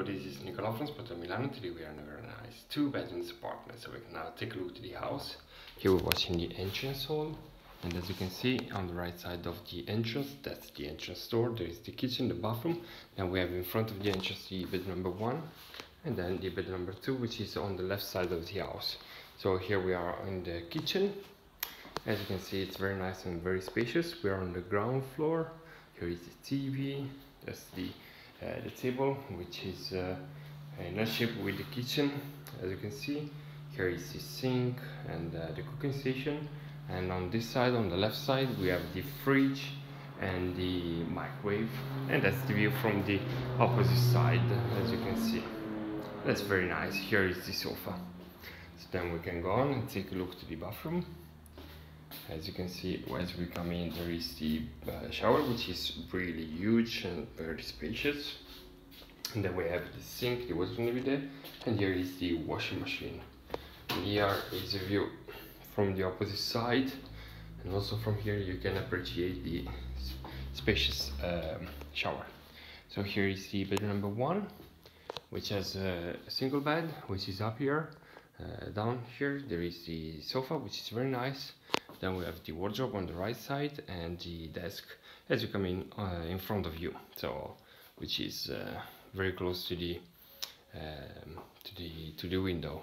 Nicola from Spot Milano. Today we are in a very nice two bedrooms apartment. So we can now take a look to the house. Here we're watching the entrance hall. And as you can see on the right side of the entrance, that's the entrance door. There is the kitchen, the bathroom. And we have in front of the entrance the bed number one. And then the bed number two, which is on the left side of the house. So here we are in the kitchen. As you can see, it's very nice and very spacious. We are on the ground floor. Here is the TV. That's the the table which is uh, in a shape with the kitchen. As you can see here is the sink and uh, the cooking station. And on this side on the left side we have the fridge and the microwave. And that's the view from the opposite side as you can see. That's very nice. Here is the sofa. So then we can go on and take a look to the bathroom as you can see as we come in there is the uh, shower which is really huge and very spacious. And then we have the sink the washing bidet and here is the washing machine. And here is a view from the opposite side and also from here you can appreciate the spacious um, shower. So here is the bed number one which has a single bed which is up here. Uh, down here there is the sofa which is very nice then we have the wardrobe on the right side and the desk as you come in uh, in front of you. So which is uh, very close to the um, to the to the window.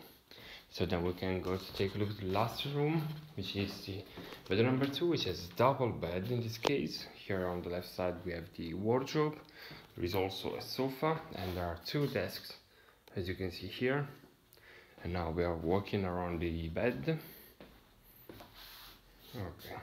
So then we can go to take a look at the last room which is the bed number two which has a double bed in this case. Here on the left side we have the wardrobe. There is also a sofa and there are two desks as you can see here. And now we are walking around the bed okay.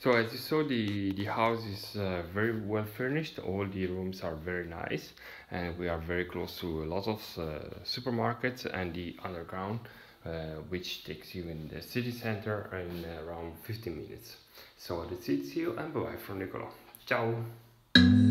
So as you saw the the house is uh, very well furnished. All the rooms are very nice and we are very close to a lot of uh, supermarkets and the underground uh, which takes you in the city center in around 15 minutes. So that's it. See you and bye bye from Nicola ciao